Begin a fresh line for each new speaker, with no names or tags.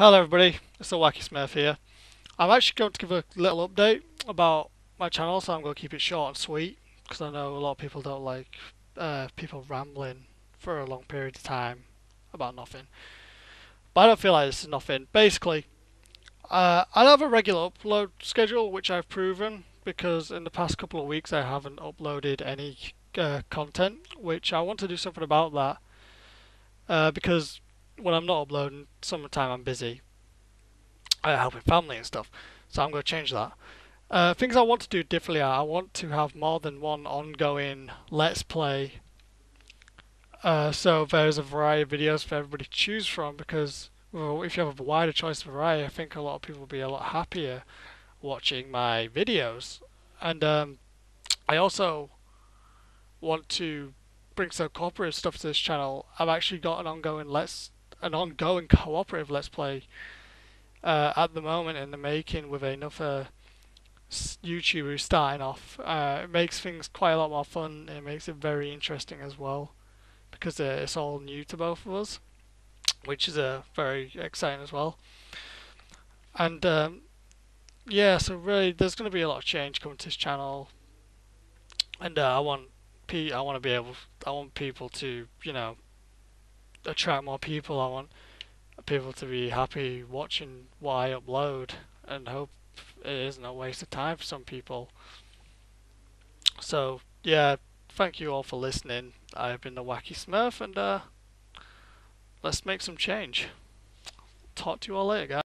Hello everybody, it's the Wacky Smurf here. I'm actually going to give a little update about my channel, so I'm going to keep it short and sweet, because I know a lot of people don't like uh, people rambling for a long period of time about nothing. But I don't feel like this is nothing. Basically, uh, I have a regular upload schedule, which I've proven, because in the past couple of weeks I haven't uploaded any uh, content, which I want to do something about that. Uh, because when I'm not uploading, some of the time I'm busy uh, helping family and stuff. So I'm going to change that. Uh, things I want to do differently are I want to have more than one ongoing Let's Play. Uh, so there's a variety of videos for everybody to choose from because well, if you have a wider choice of variety, I think a lot of people will be a lot happier watching my videos. And um, I also want to bring some cooperative stuff to this channel. I've actually got an ongoing Let's an ongoing cooperative Let's Play uh, at the moment in the making with another YouTuber starting off. Uh, it makes things quite a lot more fun. It makes it very interesting as well because uh, it's all new to both of us, which is uh, very exciting as well. And um, yeah, so really, there's going to be a lot of change coming to this channel, and uh, I want I want to be able, I want people to, you know, attract more people. I want people to be happy watching what I upload and hope it isn't a waste of time for some people. So, yeah, thank you all for listening. I've been the Wacky Smurf and uh, let's make some change. Talk to you all later, guys.